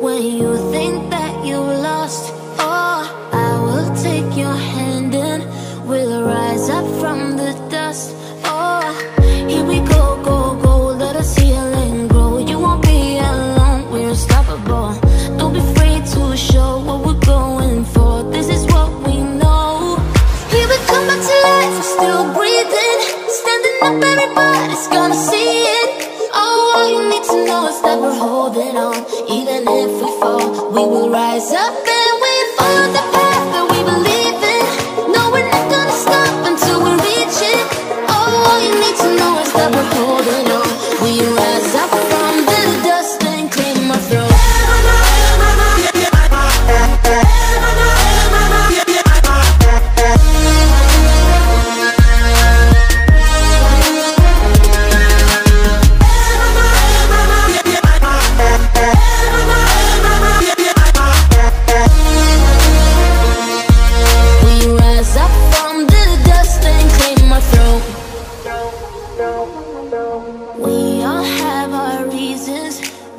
When you think that you lost oh, I will take your hand and we'll rise up from the dust. Oh, here we go, go, go, let grow. You won't be alone, we're unstoppable. Don't be afraid to show what we're going for. This is what we know. Here we come back to life, still breathing, standing up, everybody's gonna see it. Oh, all you need to know is that we're holding on rise up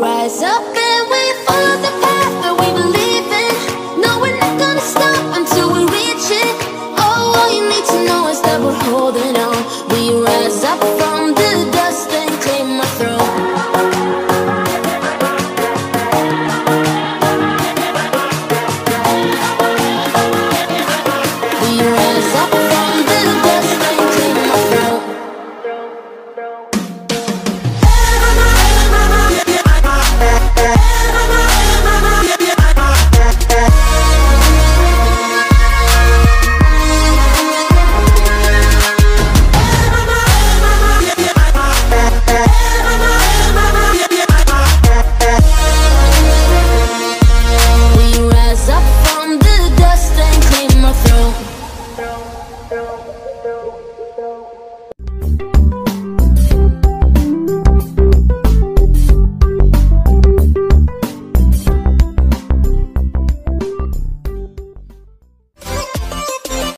rise up